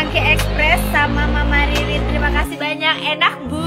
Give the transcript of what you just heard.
Rangke Express sama Mama Riri Terima kasih banyak, enak bu.